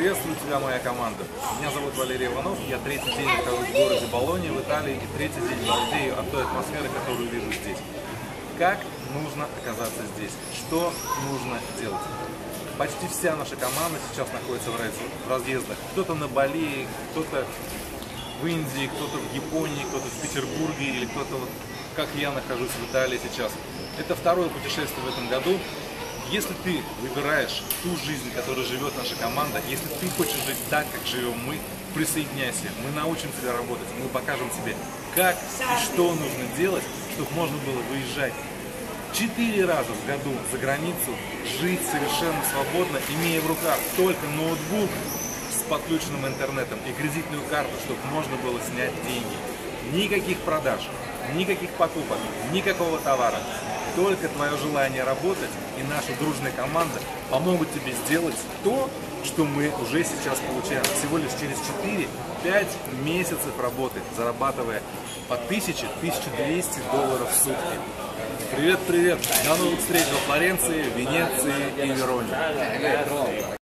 Приветствую тебя, моя команда. Меня зовут Валерий Иванов, я третий день нахожусь в городе Болонии в Италии и третий день балдею от той атмосферы, которую вижу здесь. Как нужно оказаться здесь? Что нужно делать? Почти вся наша команда сейчас находится в разъездах. Кто-то на Бали, кто-то в Индии, кто-то в Японии, кто-то в Петербурге или кто-то, вот, как я, нахожусь в Италии сейчас. Это второе путешествие в этом году. Если ты выбираешь ту жизнь, которой живет наша команда, если ты хочешь жить так, как живем мы, присоединяйся. Мы научим тебя работать, мы покажем тебе, как и что нужно делать, чтобы можно было выезжать четыре раза в году за границу, жить совершенно свободно, имея в руках только ноутбук с подключенным интернетом и кредитную карту, чтобы можно было снять деньги. Никаких продаж, никаких покупок, никакого товара. Только твое желание работать и наша дружная команда помогут тебе сделать то, что мы уже сейчас получаем. Всего лишь через 4-5 месяцев работы, зарабатывая по 1000-1200 долларов в сутки. Привет, привет! До новых встреч во Флоренции, Венеции и Вероне.